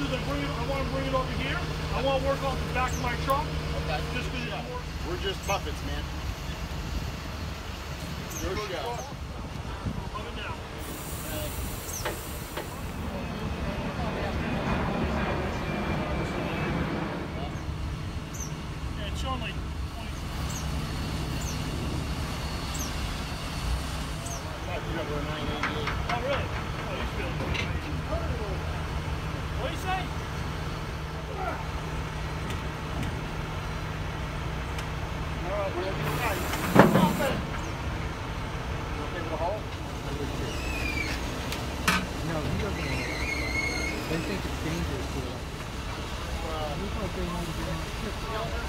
do is I bring it, I want to bring it over here. I want to work off the back of my truck. Okay. Just because it's more. We're just puppets, man. Your show. Coming down. Yeah, it's showing like 20. Oh, really? Oh, he's feeling good. You say? No, he doesn't want it. They think it's dangerous uh, to them. He's not saying anything.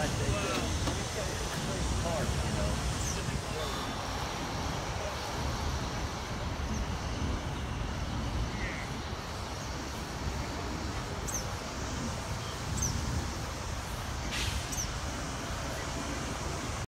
like they